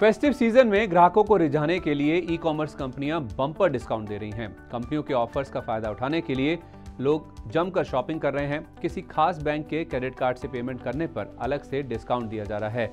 Festive season में ग्राहकों को रिझाने के लिए ई कॉमर्स कंपनियाँ बम्पर डिस्काउंट दे रही हैं। कंपनियों के ऑफर्स का फ़ायदा उठाने के लिए लोग जमकर शॉपिंग कर रहे हैं। किसी खास बैंक के क्रेडिट कार्ड से पेमेंट करने पर अलग से डिस्काउंट दिया जा रहा है।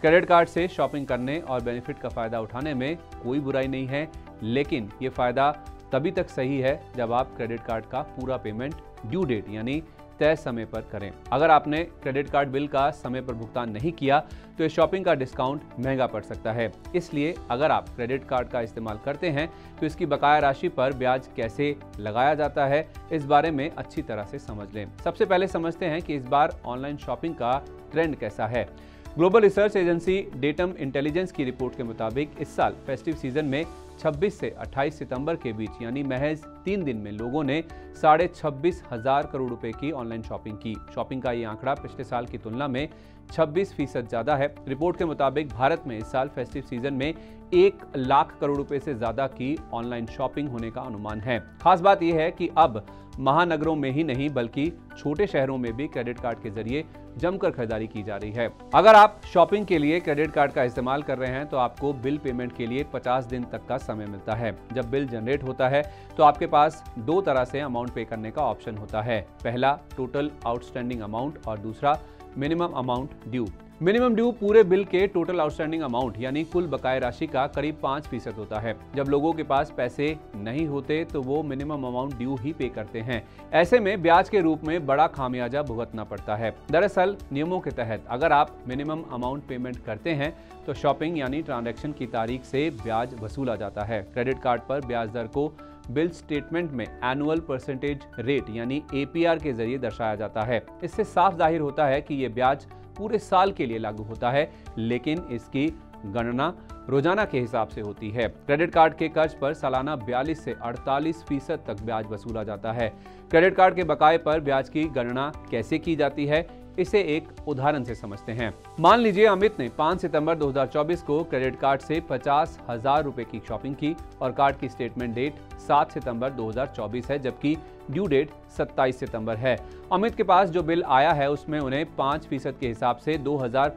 क्रेडिट कार्ड से शॉपिंग करने और बेनिफिट का फ़ायदा उठाने में कोई बुराई नहीं है, लेकिन ये फ़ायदा तभी तक सही है जब आप क्रेडिट कार्ड का पूरा पेमेंट ड्यू डेट यानी तय समय पर करें। अगर आपने क्रेडिट कार्ड बिल का समय पर भुगतान नहीं किया तो इस शॉपिंग का डिस्काउंट महँगा पड़ सकता है। इसलिए अगर आप क्रेडिट कार्ड का इस्तेमाल करते हैं तो इसकी बकाया राशि पर ब्याज कैसे लगाया जाता है, इस बारे में अच्छी तरह से समझ लें। सबसे पहले समझते हैं कि इस बार ऑनलाइन शॉपिंग का ट्रेंड कैसा है। Global research agency Datum intelligence की रिपोर्ट के मुताबिक इस साल फेस्टिव सीज़न में 26 से 28 सितंबर के बीच, यानी महज तीन दिन में लोगों ने साढ़े छब्बीस हज़ार करोड़ रुपए की ऑनलाइन शॉपिंग की। शॉपिंग का ये आंकड़ा पिछले साल की तुलना में 26 फ़ीसद ज़्यादा है। रिपोर्ट के मुताबिक भारत में इस साल फेस्टिव सीज़न में एक लाख करोड़ रुपए से ज़्यादा की ऑनलाइन शॉपिंग होने का अनुमान है। खास बात यह है कि अब महानगरों में ही नहीं, बल्कि छोटे शहरों में भी क्रेडिट कार्ड के ज़रिए जमकर खरीदारी की जा रही है। अगर आप शॉपिंग के लिए क्रेडिट कार्ड का इस्तेमाल कर रहे हैं तो आपको बिल पेमेंट के लिए 50 दिन तक का समय मिलता है। जब बिल जनरेट होता है तो आपके पास दो तरह से अमाउंट पे करने का ऑप्शन होता है। पहला, टोटल आउटस्टैंडिंग अमाउंट, और दूसरा, minimum amount due. Minimum due bill bill के टोटल आउटस्टैंडिंग अमाउंट यानी कुल बकाया राशि का करीब पाँच फ़ीसद होता है। जब लोगों के पास पैसे नहीं होते तो वो मिनिमम अमाउंट ड्यू ही पे करते हैं। ऐसे में ब्याज के रूप में बड़ा खामियाजा भुगतना पड़ता है। दरअसल, नियमों के तहत अगर आप मिनिमम अमाउंट पेमेंट करते हैं तो शॉपिंग यानी ट्रांजेक्शन की तारीख से ब्याज वसूला जाता है। क्रेडिट कार्ड पर ब्याज दर को बिल स्टेटमेंट में एनुअल परसेंटेज रेट यानी एपीआर के ज़रिए दर्शाया जाता है। इससे साफ़ ज़ाहिर होता है कि ये ब्याज पूरे साल के लिए लागू होता है, लेकिन इसकी गणना रोज़ाना के हिसाब से होती है। क्रेडिट कार्ड के कर्ज पर सालाना 42 से 48 फ़ीसद तक ब्याज वसूला जाता है। क्रेडिट कार्ड के बकाए पर ब्याज की गणना कैसे की जाती है? इसे एक उदाहरण से समझते हैं। मान लीजिए अमित ने 5 सितंबर 2024 को क्रेडिट कार्ड से पचास हज़ार रूपए की शॉपिंग की और कार्ड की स्टेटमेंट डेट 7 सितंबर 2024 है, जबकि ड्यू डेट 27 सितंबर है। अमित के पास जो बिल आया है, उसमें उन्हें पाँच फ़ीसद के हिसाब से दो हज़ार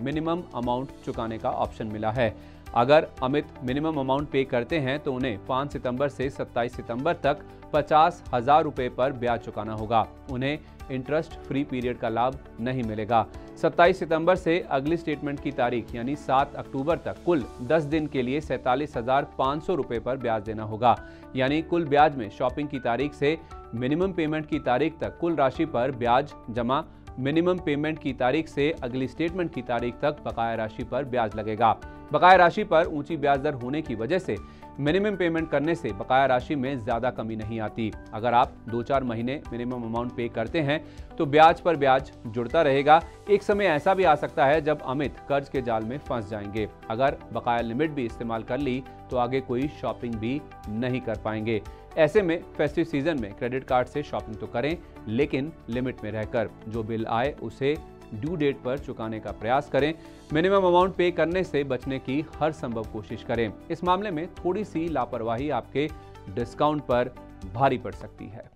मिनिमम अमाउंट चुकाने का ऑप्शन मिला है। अगर अमित मिनिमम अमाउंट पे करते हैं तो उन्हें 5 सितंबर से 27 सितंबर तक पचास हज़ार रुपए पर ब्याज चुकाना होगा। उन्हें इंटरेस्ट फ्री पीरियड का लाभ नहीं मिलेगा। 27 सितंबर से अगली स्टेटमेंट की तारीख, यानी 7 अक्टूबर तक कुल 10 दिन के लिए सैतालीस हज़ार रुपए पर ब्याज देना होगा। यानी कुल ब्याज में शॉपिंग की तारीख से मिनिमम पेमेंट की तारीख तक कुल राशि पर ब्याज जमा मिनिमम पेमेंट की तारीख से अगली स्टेटमेंट की तारीख तक बकाया राशि पर ब्याज लगेगा। बकाया राशि पर ऊँची ब्याज दर होने की वजह से मिनिमम पेमेंट करने से बकाया राशि में ज़्यादा कमी नहीं आती। अगर आप दो चार महीने मिनिमम अमाउंट पे करते हैं तो ब्याज पर ब्याज जुड़ता रहेगा। एक समय ऐसा भी आ सकता है जब अमित कर्ज के जाल में फंस जाएँगे। अगर बकाया लिमिट भी इस्तेमाल कर ली तो आगे कोई शॉपिंग भी नहीं कर पाएँगे। ऐसे में फेस्टिव सीज़न में क्रेडिट कार्ड से शॉपिंग तो करें, लेकिन लिमिट में रहकर जो बिल आए, उसे ड्यू डेट पर चुकाने का प्रयास करें। मिनिमम अमाउंट पे करने से बचने की हर संभव कोशिश करें। इस मामले में थोड़ी सी लापरवाही आपके डिस्काउंट पर भारी पड़ सकती है।